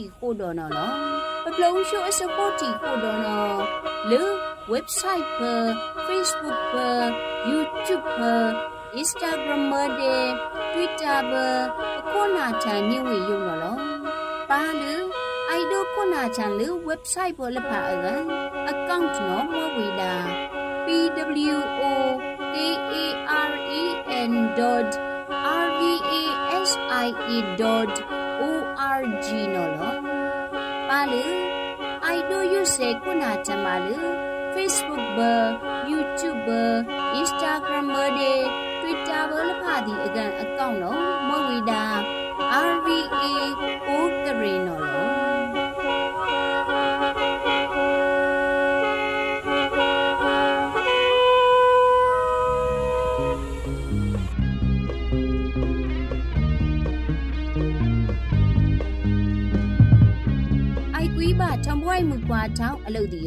စ40ခိုဒနော်လောပပလုံးရှုအစ40ခိုဒနော်လေ website per Facebook per YouTube per Instagram per Twitter per ခုနာချာညဝေယုံနော်လောပါလူအိုင်ဒိုခုနာချာလူ website ပေါ်လဖာအက account နော်မဝေတာ pwo aren.rvasie.org နော်လောပါလေ I do you say ခုနာချမလူ Facebook ဘ YouTube ဘ Instagram ဘ de Twitter ဘလဖာဒီအကန်အကောင့်နော်မဝီတာ RVA ကိုကရေ အလုတ်ဒီ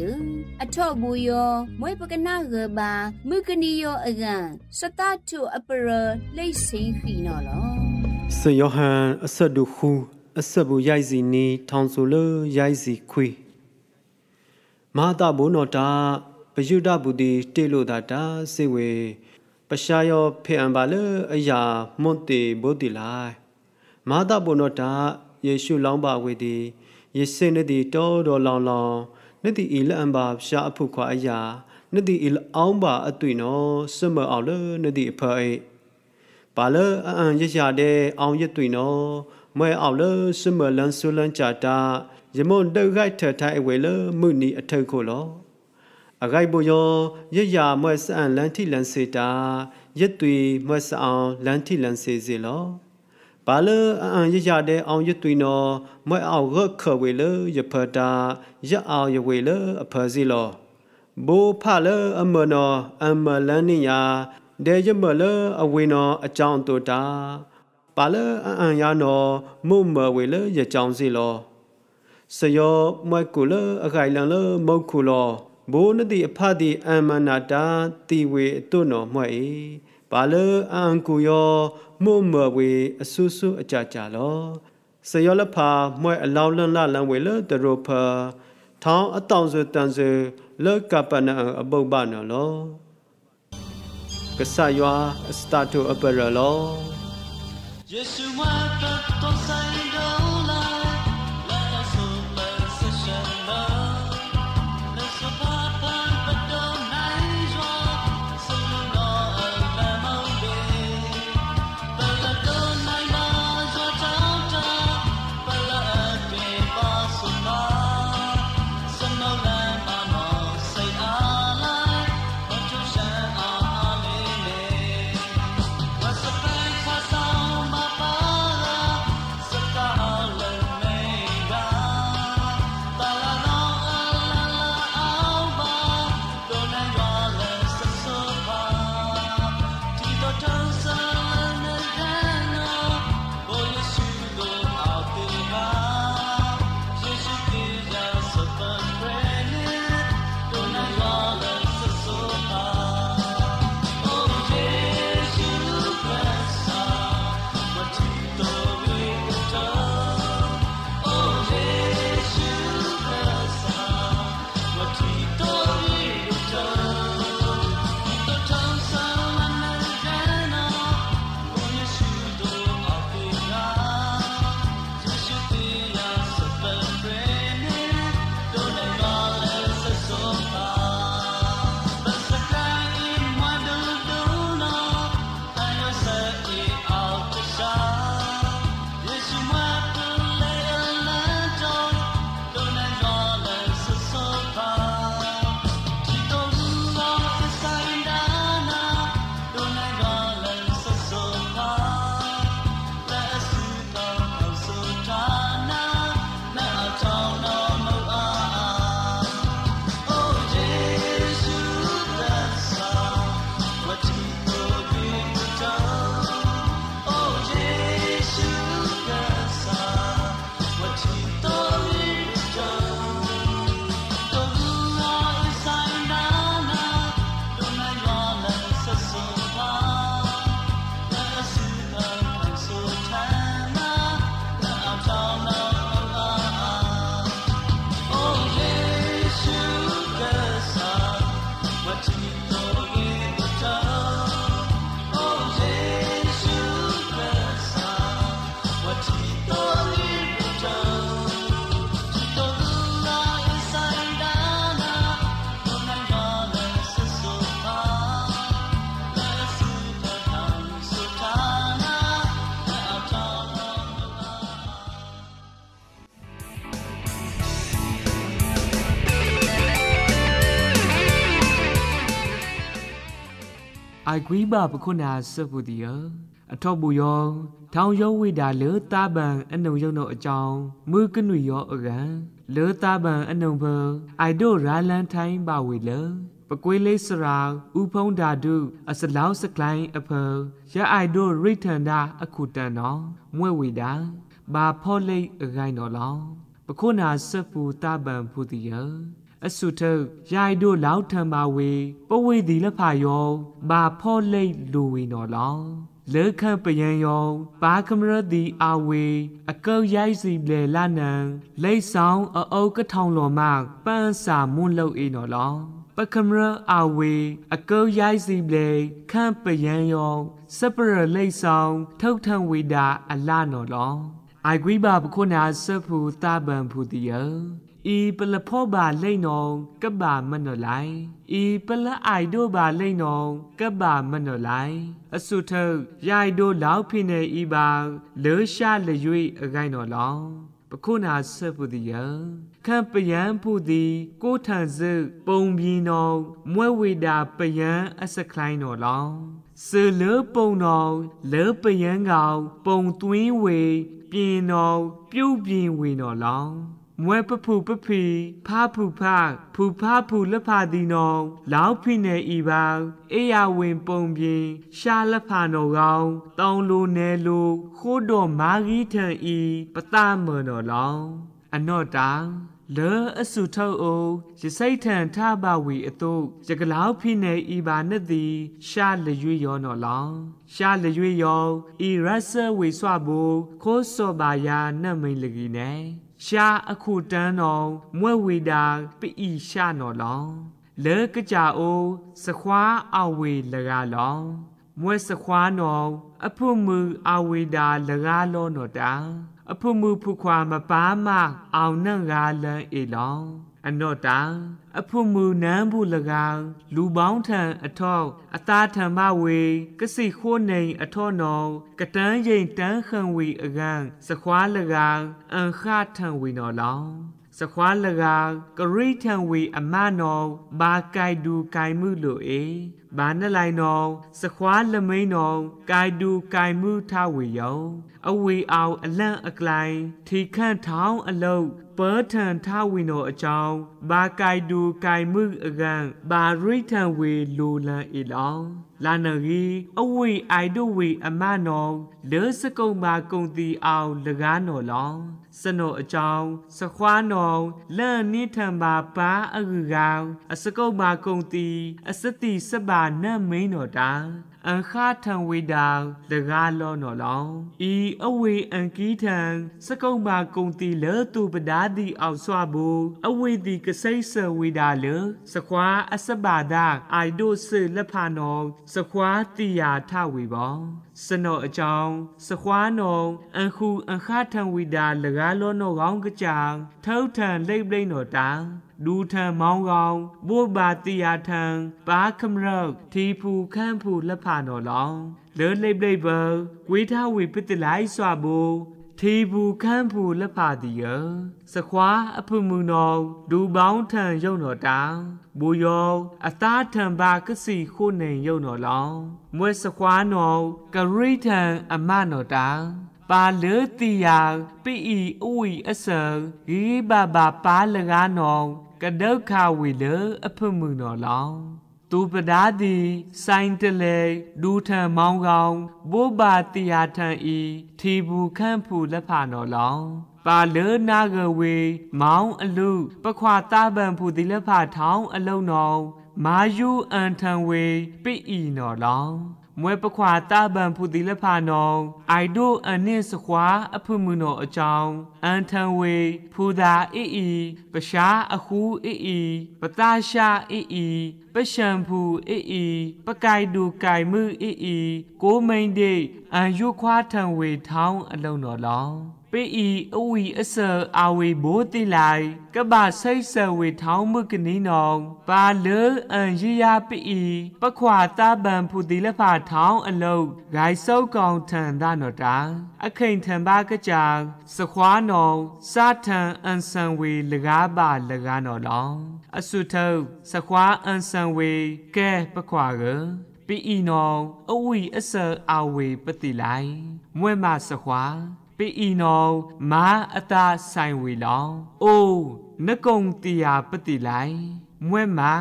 အထော့ဘူယောမွေပကနာဂဘာမုကနီယောအကန်စတတုအပရလိတ်စင်းခီနော်လောစယောဟန်အဆက်ဒုခုအဆက်ဘူရိုက်စီနီထောင်ဆိုလရိုက်စီခွေမာတာဘုနောတာပယုဒဘူဒီတေလိုတာတာစေဝေပရှာယောဖေအံပါလအရာမွန်တေဘုတိလိုက်မာတာဘုနောတာယေရှုလောင်းပါဝေဒီယေစေနတိတောတော်လောင်လောင် နတိအီလအံပါရှာအဖုခွာအရာနတိအီလအောင်ပါအတွေ့နော်စမအောင်လနတိအဖေပါလအန်ရရတဲ့အောင်ရတွေ့နော်မွဲအောင်လစမလန်ဆူလန်ချတာယမွန်တောက်ခိုက်ထထိုင်အဝဲလမှုနီအထုပ်ကိုလောအဂိုက်ဘူယောရရမွဲစအန်လန်တီလန်စေတာရတွေ့မွဲစအောင်လန်တီလန်စေစီလော ဘာလအန်ရရတဲ့အောင်ရသွီနော်မွဲအောင်ရခဝေလရဖတာရအောင်ရဝေလအဖစီလောဘိုဖလအမနောအမလန်နိယာဒေယမလအဝေနောအကြောင်းတူတာပါလအန်အန်ရနောမုမဝေလရကြောင်းစီလောစယောမွဲကူလအခိုင်လန်လမုတ်ခုလောဘိုးနတိအဖတိအမနာတာတီဝေအတုနောမွဲ့၏ ဘာလအန်ကူယောမုံမဝေအဆူဆူအကြကြလောစယောလဖာမွဲအလောင်းလန်လလန်ဝေလတရောဖာထောင်းအတောင်စတန်စလောကပနအပုပ္ပနလောကဆယွာစတာတုအပရလောယေရှုမတ်တော်ဆိုင် က်ဂွီဘာပခုနာစပုဒီယအထောက်ဘူယောထောင်ယောဝိဒါလေတာပန်အနုံယုံတော့အကြောင်းမွေကနွေယောအကန်လေတာပန်အနုံဘအိုက်ဒိုရာလန်ထိုင်းပါဝေလေပကွေးလေးစရာဥဖုံးဓာတုအစလောက်စကလိုင်းအဖရအိုက်ဒိုရိထန်ဒါအခုတန်တော်မွဲဝေတာဘာဖောလိတ်အကိုင်းတော်လောပခုနာစပူတာပန်ဖူတီယ အဆုထုရိုင်တို့လောက်ထံပါဝေပဝေဒီလဖာယောဘာဖောလိတ်လူဝေနော်လောလေခပယံယောဘာကမရဒီအဝေအကောက်ရိုက်စီလေလာနံလိတ်ဆောင်အအုပ်ကထောင်လော်မပန်းစာမွန်းလုတ်အေးနော်လောပကမရအဝေအကောက်ရိုက်စီလေခန့်ပယံယောစပရလိတ်ဆောင်ထုတ်ထံဝေတာအလနော်လောအိုင်ဂွိဘာပခုနာစဖူတာဘန်ဖူတီယ อีปละพ่อบาเล่นองกะบามันนอไลอีปละไอโดบาเล่นองกะบามันนอไลအဆုထယိုင်ဒိုလောက်ဖိနေဤပါလေရှာလေ၍အကိုင်းတော်လောင်ပခုနာဆက်ပူဒီယခံပယံဖူသည်ကိုထန်စပုံပြင်းတော်မွဲဝေတာပယံအစကလိုင်းတော်လောင်စလေပုံတော်လေပယံကောင်ပုံသွင်းဝေပြင်းတော်ပြုတ်ပြင်းဝေတော်လောင် မွဲပဖူပဖီဖာဖူဖာဖူဖာဖူလဖာဒီနောလောက်ဖိနေဤပါအေယဝင်ပုံပြင်းရှာလဖာနောကောင်းတောင်းလိုနဲလိုခိုးတော်မာဂီထံဤပတမနောလောင်းအနော့တာလေအစုထုတ်အိုရစိတ်ထံထဘဝီအတုရကလောက်ဖိနေဤပါနဲ့သည်ရှာလရွေရောနော်လောင်းရှာလရွေရောဤရဆဝေဆွဘူခိုးစောပါယာနတ်မိန်လကီနေ ရှာအခုတန်းတော်မွဲဝေတာပိဤရှာနော်လောင်းလေကကြအိုစခွာအဝေလကားလောင်းမွဲစခွာနော်အဖုမှုအဝေတာလကားလောနော်တာအဖုမှုဖုခွာမပါမအောင်နံကားလန်အေလောင်း အနော့တာအဖုမှုနန်းဘူးလကောင်လူပေါင်းထံအထောက်အသားထံမဝေကစိခိုးနေအထောနောကတန်းရင်တန်းခံဝေအကန်စခွာလကောင်အန်ခထံဝေနော်လောင်းစခွာလကကရိထံဝေအမနောဘာကိုက်ဒူကိုင်မှုလိုအေ ဘာနလိုက်နောစခွာလမိန်နောကိုက်ဒူကိုင်မှုထဝေယောအဝေအောင်အလန့်အကလိုင်းထီခန့်ထောင်းအလုတ်ပောထန်ထဝီနောအကြောင်းဘာကိုက်ဒူကိုင်မှုအကန်ဘာရိထံဝေလိုလန်ဤလောင်း လာနဂီအဝေအိုင်ဒိုဝေအမနောလေစကုံမာကုံတီအောင်လကားနော်လောင်းစနောအကြောင်းစခွာနောလန်နိထံပါပါအကူကောင်အစကုံမာကုံတီအစတိစပါနတ်မိန်တော်တာ အခါထံဝေတာလကားလောနော်လောင်းဤအဝေအန်ကီထံစကုံမာကုံတီလေတူပဒါတိအောင်ဆွာဘူအဝေတိကစိဆဝေတာလေစခွာအစပါဒအိုင်ဒိုဆလက်ဖာနောစခွာတိယာထဝေဘောစနောအကြောင်းစခွာနောအခုအခါထံဝေတာလကားလောနော်ကောင်းကကြောင်ထောက်ထံလိပ်လိမ့်နော်တာ ဒူထံမောင်းကောင်ဘို့ဘာတိယာထံဘာခမရောက်ထီဖူခန့်ဖူလက်ဖာနော်လောင်းလေလိပ်လိပ်ဘဝေထဝေပတလိုက်စွာဘူထေဘူးခန့်ဖူလက်ဖာတီယစခွာအဖုမှုနောဒူပေါင်းထံယုံတော်တာဘူယောအသားထံပါကစီခိုနေယုံတော်လောင်းမွဲစခွာနောကရိထံအမနောတာ ပါလေတီယာပိဤအဝီအစံဂိဘဘာပါလကားနောကဒုက္ခဝေလအဖုမှုနောလောင်းသူပဒါတိဆိုင်တလေဒူထံမောင်းကောင်ဘိုးဘာတီယာထံဤထီဘူးခန့်ဖူလက်ဖာနော်လောင်ပါလေနာကဝေမောင်းအလူပခွာတာပန်ဖူဒီလက်ဖာထောင်းအလုံးနော်မာယူအန်ထံဝေပိဤနော်လောင် မွဲပခွာတာပန်ဖူတီလက်ဖာနောအိုင်ဒိုအနစ်စခွာအဖုမှုနောအကြောင်းအန်ထံဝေဖူသာအီအီပရှားအခုအီအီပတာရှာအီအီပရှံဖူအီအီပကိုင်ဒူကိုင်မှုအီအီကိုမိန်ဒေအန်ယုခွာထံဝေထောင်းအလုံးတော်လောင်း ပေဤအဝီအဆာအဝေဘိုတိလိုင်ကဘာဆိတ်ဆဝေထောင်းမှုကနိနောင်ပါလေအန်ရီယာပေဤပခွာတာပံဖူတိလက်ဖာထောင်းအလုတ်ဂိုင်ဆုပ်ကောင်ထန်သနော်တာအခိန်ထံပါကကြစခွားနောင်စာထံအန်ဆန်ဝေလကားပါလကားနော်လောင်အဆုထုပ်စခွားအန်ဆန်ဝေကဲပခွာကပီဤနောင်အဝီအဆာအဝေပတိလိုင်မွဲမစခွား ပီအီနောမာအတာဆိုင်ဝီလောင်အိုးနကုံတီယာပတိလိုင်မွဲမာ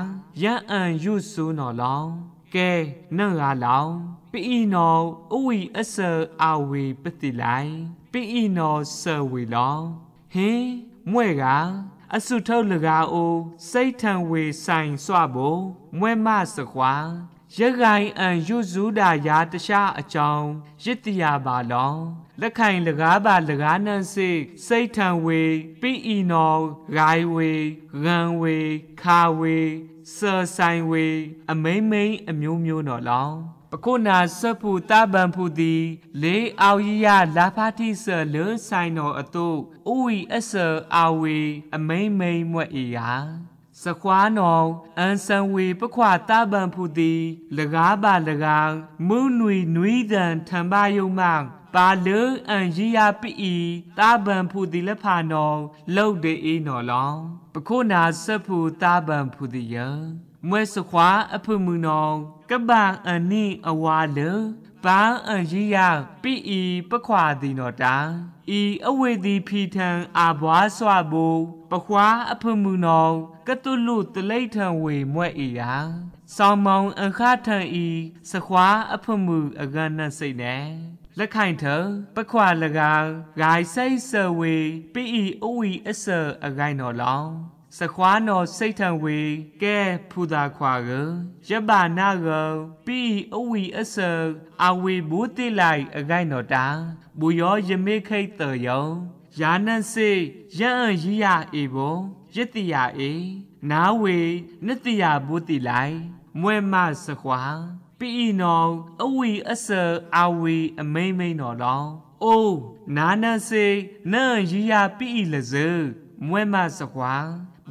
ရန်အန်ယုဆူနော်လောင်ကဲနန့်လာလောင်ပီအီနောအဝီအဆာအဝီပတိလိုင်ပီအီနောဆာဝီလောင်ဟင်းမွဲကအစုထောက်လကားအိုစိတ်ထံဝေဆိုင်စွဘုံမွဲမစခွာရဂိုင်အန်ယုဇူဒာယာတရှာအကြောင်းရစ်တရာပါလောင် လက်ခိုင်လကားပါလကားနန်းစိစိတ်ထံဝေပိဤနောဂိုင်ဝေရန်ဝေခါဝေဆာဆိုင်ဝေအမိမ့်မိန်အမျိုးမျိုးနော်လောပကုနာစဖူတဘန်ဖူသည်လေအောက်ရရလာဖာတိဆလေဆိုင်တော်အတုဥဝီအဆအာဝေအမိမ့်မိန်မွဲ့ဤယာစခွာနောအန်ဆံဝေပခွာတဘန်ဖူသည်လကားပါလကားမုနွေနွီဒန်ထံပါယုံမ ပါလေအန်ရီယာပိဤတာဘန်ဖူဒီလက်ဖာနောလှုပ်တေအေးနော်လောင်ပခုနာစဖူတာဘန်ဖူဒီယမွဲစခွာအဖုမှုနောကပအန်နီအဝါလေပါအန်ရီယာပိဤပခွာဒီနော်တာဤအဝေဒီဖီထံအာဘွားဆွာဘူပခွာအဖုမှုနောကတုလုတလိထံဝေမွဲ့ဤယာဆောင်းမောင်အခထံဤစခွာအဖုမှုအကနစိတ်နေ လက်ခိုင်ထပခွာလကားဂိုင်ဆိုင်ဆဝေပိဤအဝီအစအဂိုင်တော်လောင်စခွာနော်စိတ်ထံဝေကဲဖူသာခွာကရပါနာကပိအဝီအစအဝေဘူးတိလိုက်အဂိုင်တော်တာဘူယောယမေခိတ်တယောယာနန်စေရန်ရီယာအေဘောယတ္တိယာအေနာဝေနတ္တိယာဘူးတိလိုက်မွဲမစခွာ ပိဤနောအဝီအစအာဝီအမိမ့်မိန်တော်လောအိုးနာနစေနန်ရီယာပိဤလဇမွဲမစခွာ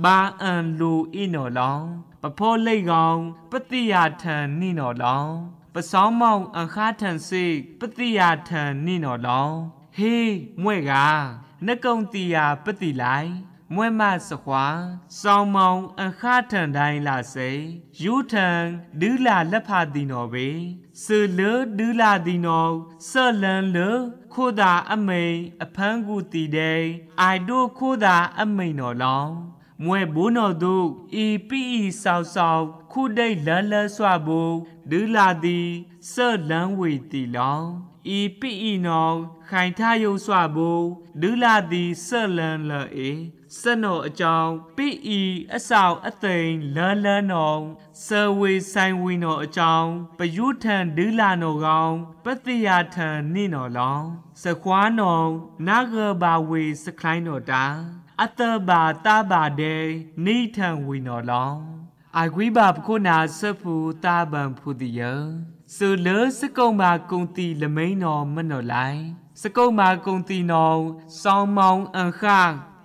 ဘာအန်လူဤနော်လောပဖောလိတ်ကောင်ပတိယာထံနိနော်လောပစောင်းမောင်အခါထံစေပတိယာထံနိနော်လောဟေးမွဲ့ကနကုံတီယာပတိလိုက် မွဲမစခွာစောင်းမောင်အခါထံတိုင်းလာစေယူထံဒူးလာလက်ဖာတီနော်ဘေဆူလဒူးလာတီနော်ဆော့လန်လခိုးတာအမိန်အဖန်းကူတီတဲ့အိုင်တို့ခိုးတာအမိန်တော်လောင်းမွဲဘိုးတော်တို့ဤပိဤဆောက်ဆောက်ခုဒိတ်လန်းလန်းစွာဘူဒူးလာသည်ဆော့လန်းဝေတီလောင်း ဤပိဤနောခိုင်ထယုံစွာဘူဒူးလာသည်ဆော့လန်းလအေစနောအကြောင်းပိဤအဆောင်အသိန်လန်းလန်းနောဆဝေဆိုင်ဝီနောအကြောင်းပယုထံဒူးလာနောကောင်းပတိယထံနိနောလောင်းစခွာနောနာဂဘာဝေစခိုင်းနောတာအတဘာတဘာဒေနိထံဝီနောလောင်းအဂွိဘာပခုနာဆဖူတာဘံဖူတိယ စုလစကုံမာကုံတီလမိန်တော်မနောလိုက်စကုံမာကုံတီနောစောင်းမောင်းအန်ခ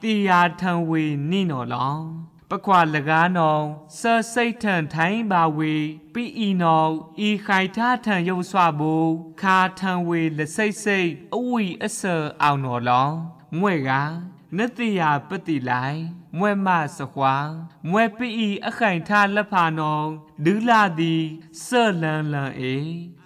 တီယာထံဝေနိနောလောင်းပခွာလကားနောဆစိတ်ထံထိုင်းပါဝေပိဤနောဤခိုင်ထားထံရုပ်ဆွဘူခါထံဝေလစိတ်စိတ်အဝီအစအောင်တော်လောင်းမွဲ့ကနတယာပတိလိုက် မွဲမစခွာမွဲပိဤအခိုင်ထားလက်ဖာနောဒူးလာသည်ဆော့လန်လန်အေ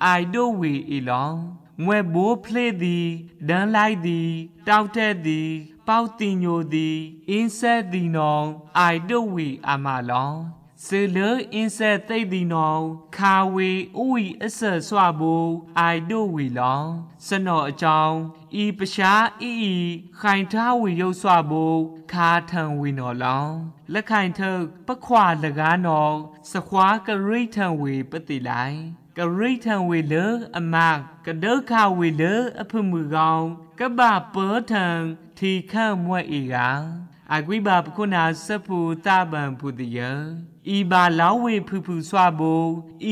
အိုင်ဒိုဝီအီလောင်းမွဲဘိုးဖလေသည်ဒန်းလိုက်သည်တောက်တဲ့သည်ပေါတင်ညိုသည်အင်းဆက်သည်နောအိုင်ဒိုဝီအမလောင်းစေလအင်းဆက်သိပ်သည်နောခါဝေဥဝီအဆဆွာဘူအိုင်ဒိုဝီလောင်းစနောအကြောင်း ဤပရှားဤဤခိုင်ထားဝီရုပ်ဆွာဘူခါထံဝီနော်လောင်းလက်ခိုင်ထုတ်ပခွာလကားနော်စခွာကရိထံဝီပတိလိုက်ကရိထံဝေလအမကဒုခဝေလအဖမှုကောင်းကပ္ပပောထံထီခန့်မွဲ့ဤကအကွိဘာပခုနာစဖူတပံဖုတယဤဘာလောင်းဝေဖူဖူဆွာဘူ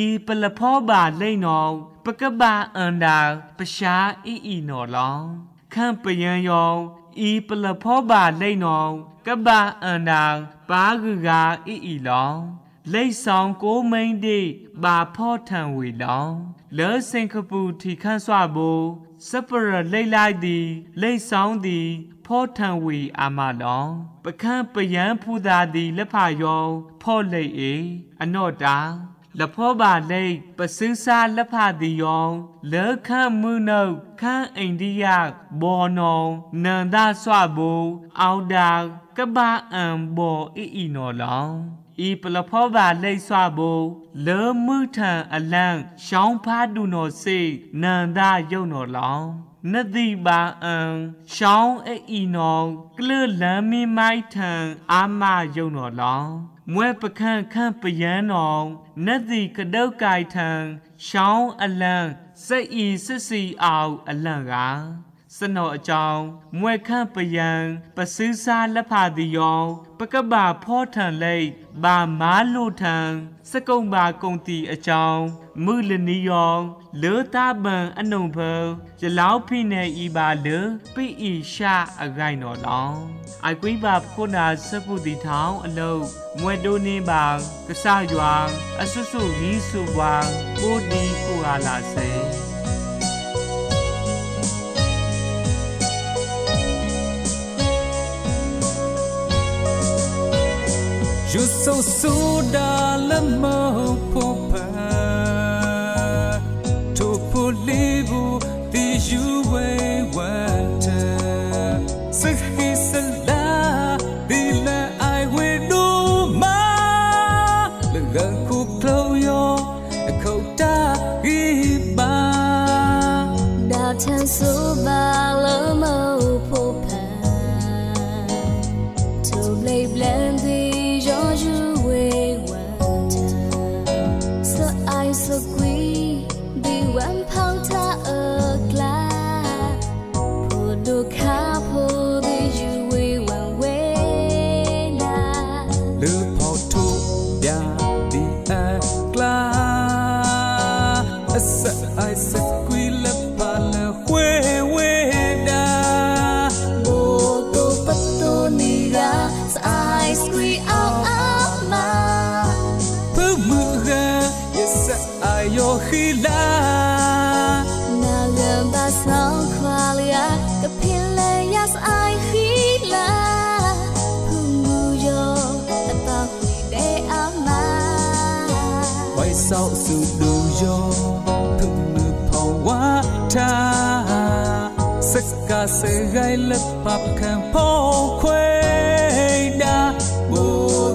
ဤပလဖောဘာလိမ့်နောပ ကပအန္တာပရှာဤဤနော်လောင်းခန့်ပယံယောဤပလဖောဘာလိမ့်နောကပ္ပအန္တာပါဂုကာဤဤလောင်းလိတ်ဆောင်ကိုမိန်တိဘာဖောထံဝေလောင်လဲစင်ခပူထီခန့်ဆွဘူစပရလိတ်လိုက်သည်လိတ်ဆောင်သည်ဖောထံဝေအာမလောင်ပခန့်ပယံဖူသာသည်လက်ဖာယောဖောလိတ်အေအနော့တာ လဖောပါလိတ်ပစင်းစာလက်ဖသည်ယောင်လေခန့်မှုနုတ်ခန့်အိန္ဒိယဘောနောနန္ဒဆွဘူအောက်ဒါကဘာအံဘောအီအီနော်လောင်ဤပလဖောပါလိတ်ဆွဘူလေမှုထံအလန့်ရှောင်းဖားဒူနော်စေနန္ဒယုံနော်လောင်နတိပါအံရှောင်းအီနောကလလမ်းမီမိုက်ထံအာမယုံတော်လောင် မွဲပခန့်ခန့်ပယန်းတော်နတိကတုတ်ကိုက်ထံရှောင်းအလန့်စိတ်ဤစစ်စီအောင်အလန့်က စနောအကြောင်းမွဲခန့်ပယံပစည်းစားလက်ဖာတိယောပကပဖောထံလိတ်ဘာမားလို့ထံစကုံပါကုံတီအကြောင်းမုလနီယောလေတာပံအနုံဖရလောက်ဖိနေဤပါလေပိဤရှာအဂိုင်တော်လောင်အကွိပါခုနာစပုတိထောင်အလုံးမွဲတိုးနေပါကဆရွာအဆုဆုရီစုဝါကိုဒီကိုဟာလာစေ Ju sou suda la mo po Seka sẽ gai lep pap kem po kwe da Bo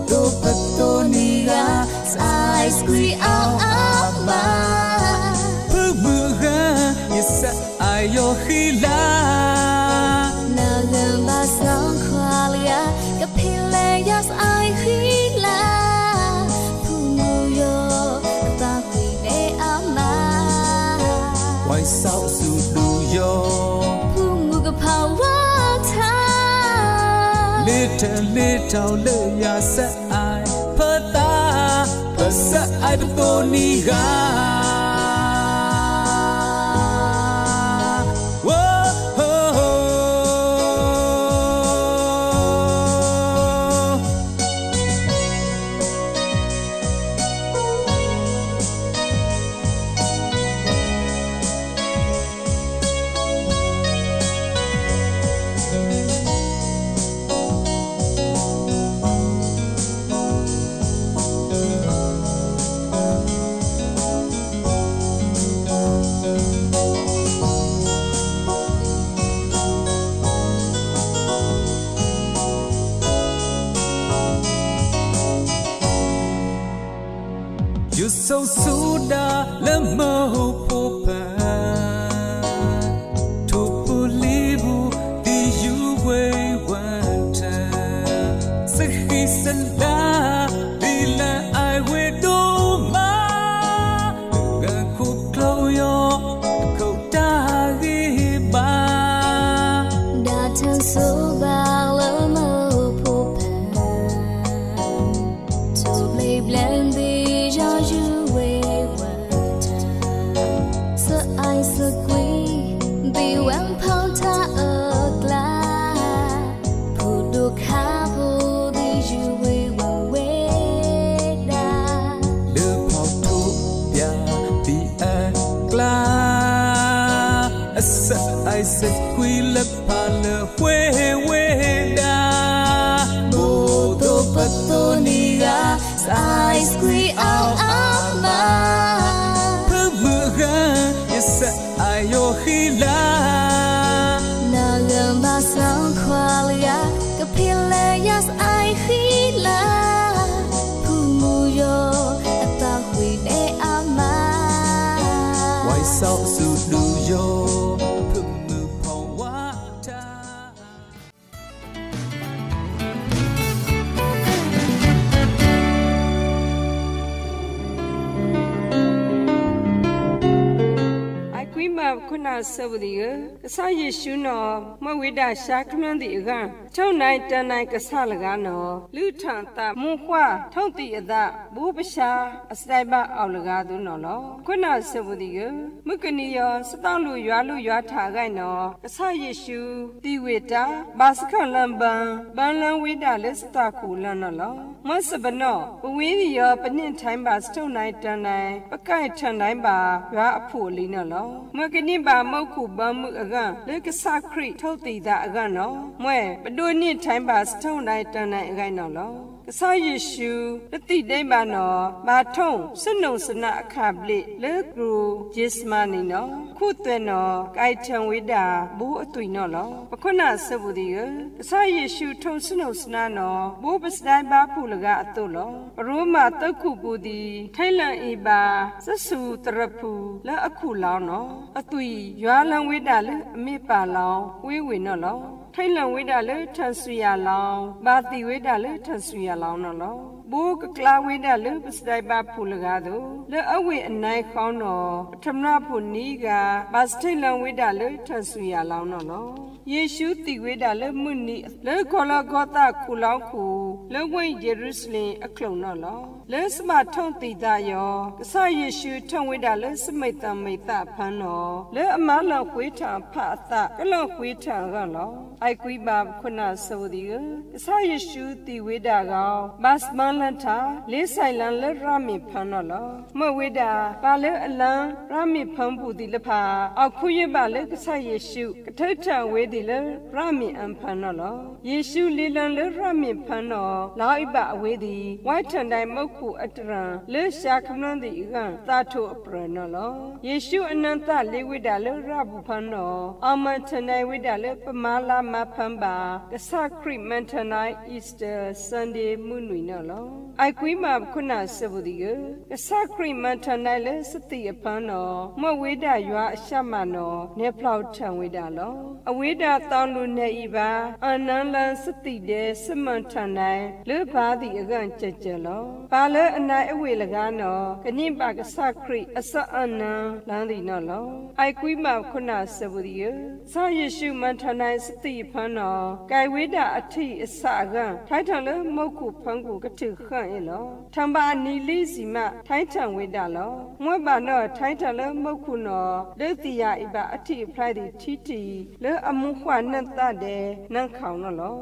to pato ni ga, Sai skui ao ao ba. Pu mu ga Yesa ayo hi la little little le ya sa ai pha ta pha sa ai to ni ga Whoa, ai quy mà kuna sơ bù đi cái sa Giêsu nó mà quý đà sa khăm lên đi gan châu này tên này cái sa là gan nó lưu thằng ta mu khoa thông tị ở da bố bê sa asai ba ao là gan tu nó lo kuna sơ bù đi mức cái này yo sa tang lu yua lu yua thả gai nó cái sa Giêsu đi về ta ba sa khăn lâm ban ban lâm quý đà lết sa ta khu lan nó lo mà sa bên nó quý đi yo bên nhân thái ba châu này tên này bắt cái thằng này ba yua phụ lý nó lo မကနိဘာမောက်ခုဘမှုအကလေကစခရိထုတ်တည်တာအကနော်မွဲဘဒုနိထိုင်ပါစထုံတိုင်းတန်တိုင်းအကိုင်နော်လော ကဆာယေရှုတတိဒိမ့်ပါနော်မာထုံစနုံစနအခါပလိလေကရူဂျစ်မနီနော်ခုသွဲနော်ကိုင်ချံဝိတာဘူအသွိနော်လောပခုနဆဘူဒီကဆာယေရှုထုံစနုံစနနော်ဘူပစတိုင်းပါဖူလကအတုလောပရောမတုတ်ခုပူဒီထိုင်လန်ဤပါစဆူတရဖူလဲအခုလောင်းနော်အသွိရွာလန်ဝိတာလေအမေပါလောင်းဝေးဝေနော်လော ထိုင်လန်ဝိတာလေထဆူရလောင်းဘာတိဝိတာလေထဆူရလောင်းနော်လောဘူကကလာဝိတာလေပစတိုင်ပါဖူလကားတို့လေအဝိအနိုင်ခေါင်းတော်ပထမဖူနီးကဘတ်ထိုင်လန်ဝိတာလေထဆူရလောင်းနော်လောယေရှုတိဝိတာလေမွနီလေခေါ်လာဂေါတာခုလောင်းခုလေဝိယေရုရှလင်အခလုံနော်လောလေစမထုံတိတာယောကဆယေရှုထုံဝိတာလေစမိတ်တမိတ်တဖန်းနော်လေအမလောင်ခွေးထံဖအတကလောခွေးထံကလောအိုက်ကွီဘာခုနဆိုဒီကဆယေရှုတိဝိတာကောင်မတ်မန်လန်တာလေးဆိုင်လန်လေရမီဖန်းနော်လောမဝိတာပါလေအလန်ရမီဖန်းပူဒီလဖာအောက်ခွေးပါလေကဆယေရှုကထိတ်ထဝေဒီလေရမီအန်ဖန်းနော်လောယေရှုလေးလန်လေရမီဖန်းနော်လာအိပအဝေဒီဝိုက်ထန်တိုင်းမုတ်ခုအတရံလေရှာခမနန်ဒီကံသာထုအပရနော်လောယေရှုအနန္တလေးဝိတာလေရဘူဖန်းနော်အမန်ထန်တိုင်းဝိတာလေပမာလာမဖန်းပါကဆခရိမန်ထနိုင်အီစတာဆန်ဒေးမွနွေနော်လောအိုက်ကွေးမှာခုနစဘူဒီကကဆခရိမန်ထနိုင်လေစတိအဖန်းနော်မဝိတာရွာအရှမနော်နေဖလောက်ထံဝိတာလောအဝိတာတောင်းလူနေဤပါအနန္လန်စတိတဲ့စမန်ထနိုင်လေဘာဒီအကန့်ကြကြလောဘာလဲအနိုင်အဝေလကားနော်ကညင်ပါကဆခရိအစအနံလန်းဒီနော်လောအိုက်ကွေးမှာခုနစဘူဒီကဆာယေရှုမန်ထနိုင်စတိဖန်းနော်ဂိုင်ဝိတာအထိအစကထိုင်ထံလေမုတ်ခုဖန်းကူကတိခန့်ရလောထံပါနီလေးစီမထိုင်ထံဝိတာလောငွဲ့ပါနော်ထိုင်ထံလေမုတ်ခုနော်လေတိယဣပါအထိဖလိုက်ဒီတီတီလေအမှုခွာနဲ့တတ်တယ်နန်းခေါင်နော်လော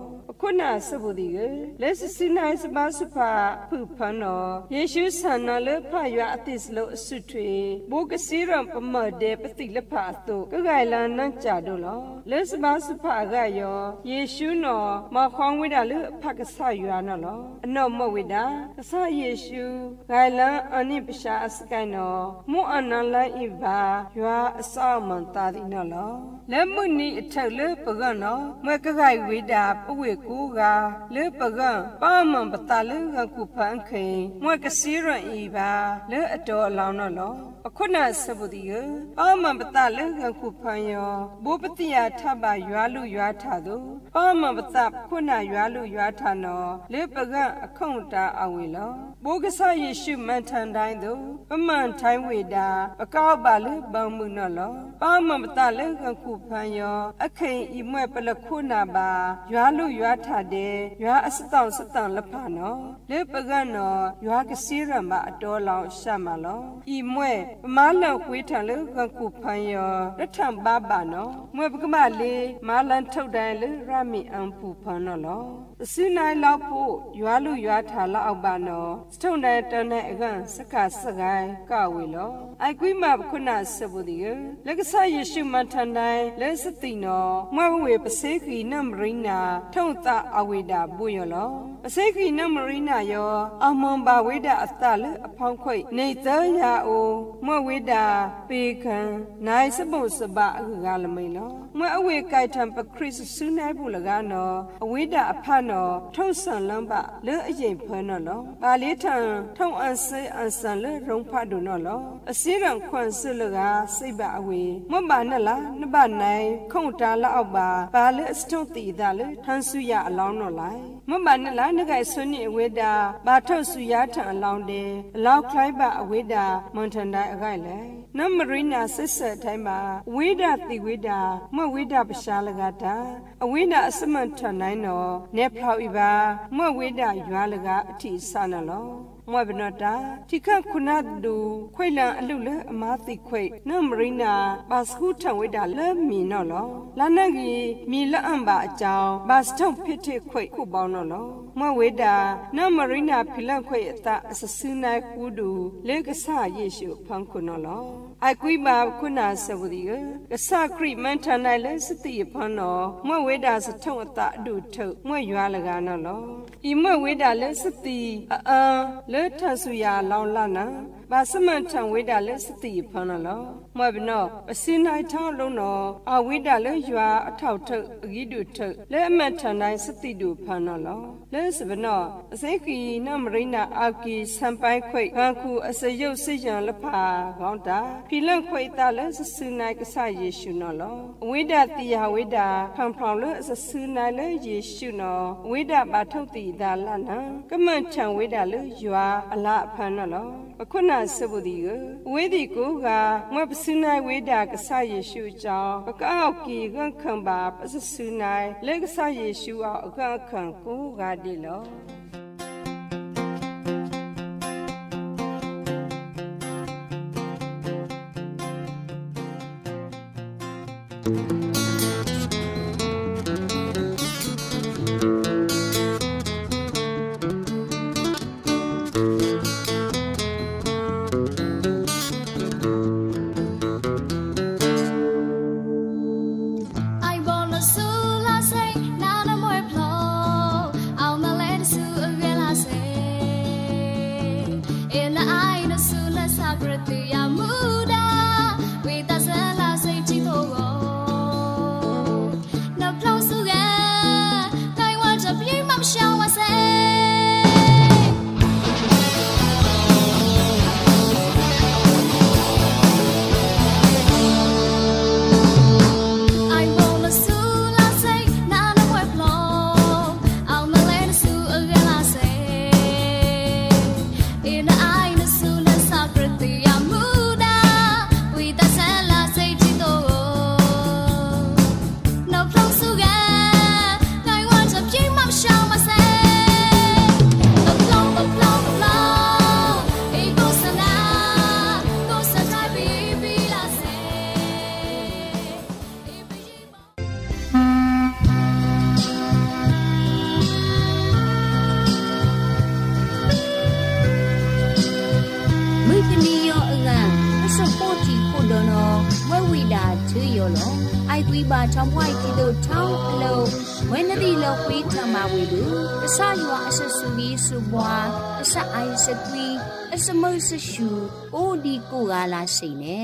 ခုနစဘူဒီကလက်စစနိုင်စပါစဖာဖုဖန်နော်ယေရှုဆန်နော်လေဖရွာအတိစလို့အစွထွေဘိုးကစီရံပမတဲ့ပတိလက်ဖာတုကဂိုင်လန်နန်းကြတော့လောလက်စပါစဖာကယောယေရှုနော်မခေါင်းဝိတာလေဖကဆရွာနော်လောအနော့မဝိတာကဆယေရှုဂိုင်လန်အနိပရှာအစကိုင်နော်မွန်အနန်လန်ဣဘာရွာအစောမန်တာဒီနော်လောလက်မှုနီအထက်လေပကနော်မကဂိုင်ဝိတာပဝေကူကလေပကပါမန်ပတလေကကုဖန်ခေမွဲကစီရန်ဤပါလေအတော်အလောင်းနော်လော အခုနစပုတိကပါမန်ပတလေကကုဖန်ယောဘောပတိယထဘရွာလူရွာထသူပါမန်ပတခုနရွာလူရွာထနော်လေပကအခုံတာအဝေလောဘောကဆယေရှုမန်ထန်တိုင်းသူပမန်ထိုင်းဝေတာအကောက်ပါလေဘံမှုနော်လောပါမန်ပတလေကကုဖန်ယောအခိန်ဤမွဲ့ပလခုနာပါရွာလူရွာထတဲ့ရွာအစတောင်စတောင်လဖနော်လေပကနော်ရွာကစီရမအတော်လောင်ရှမလောဤမွဲ့ပမားလောက်ခွေးထံလေကကုဖန်ယောရထံပါပါနော်မွဲ့ပကမလေးမာလန်ထုတ်တိုင်းလေရမီအန်ဖူဖန်နော်လော စင်းနိုင်လောက်ဖို့ရွာလူရွာထလောက်အောက်ပါနော်စထုံတဲ့တန်းတဲ့အကန်စကစကိုင်းကဝေလောအိုက်ကွိမခုနစဘူဒီလက်ကဆယေရှုမထန်တိုင်းလက်စတိနော်မွဲဝေပစေခီနမ်ရိနာထုံတာအဝေတာဘူယောလောအစိခိနမရိနာယောအမွန်ပါဝိဒအတလအဖောင်းခွိနေသရာအိုမွဝိဒပေခံနိုင်စပုစပအခုကလမိန်လော မွအဝေကိုက်ထံပခရစ်ဆုနိုင်ဘူးလကနော်အဝိဒအဖနော်ထုံဆန်လမ်းပါလဲအရင်ဖန်းနော်လောပါလေးထံထုံအန်စေအန်ဆန်လဲရုံဖတ်တို့နော်လောအစည်းရန်ခွန်စလကစိတ်ပါအဝေမမနလားနဘနိုင် ခုံတာလောက်အောက်ပါပါလဲစတုတီဒါလဲထန်းစုရအလောင်းနော်လိုက်မမနလားနဂိုင်ဆွနိအဝိဒါဘာထုတ်စုရထံအလောင်းတယ်အလောက်ခိုင်းပါအဝိဒါမွန်ထန်တိုင်းအခိုင်လဲနမရိနာဆစ်ဆက်တိုင်းမှာဝိဒါတိဝိဒါမဝိဒါပရှာလကတာအဝိဒါအစမန်ထန်တိုင်းနော်နေဖလောက်ဤပါမဝိဒါရွာလကအထိဆနလော မွေဘနတာတိခခုနဒူခွေလန်အလုလအမာတိခွေနမရိနာဘတ်ခုထံဝိဒါလဲမီနော်လောလာနဂီမီလအံပါအကြောင်းဘတ်ထုံဖြစ်တဲ့ခွေခုပေါင်းနော်လောမွေဝိဒါနမရိနာဖီလန်ခွေအတအစစင်းနိုင်ကူဒူလေကဆာယေရှုဖန်ခုနော်လော အိုက်ကွိဘာခုနာဆဝဒီကဆာခရိမန်ထန်နိုင်လဲစတိဖန်နော်မွေဝိဒါစထုံအတအဒုထုတ်မွေရွာလကနော်လောဤမွေဝိဒါလဲစတိအအံလဲထဆူရလောင်းလာနာ ဘာစမန်ထံဝိဒါလဲစတိဖန်နော်မွေဘနောအစင်းနိုင်ထောင်းလုံးနော်အဝိဒါလဲရွာအထောက်ထုတ်အဂိတုထုတ်လဲအမတ်ထန်တိုင်းစတိတုဖန်နော်လဲစဘနောအစိကီနမရိနာအာကီစံပိုင်ခွိဘာခုအစယုတ်စိရန်လဖာကောင်းတာဖီလန့်ခွိတာလဲစစူနိုင်ကဆယေရှုနော်လောအဝိဒါတိယဝိဒါဖန်ဖောင်လဲစစူနိုင်လဲယေရှုနော်အဝိဒါဘာထုတ်တိဒါလနာကမန်ချံဝိဒါလဲယွာအလားဖန်နော်လောအခုနာစပုဒီကဝေဒီကိုကငွေပစနိုင်ဝိဒါကဆယေရှုကြောင့်ပကောက်ကီကခံပါပစစူနိုင်လက်ကဆယေရှုအောင်အခအခန့်ကိုကဒီလော ဘွားအစအိုင်စကွီအစမုတ်ဆရှူအိုဒီကိုကလာစိနေ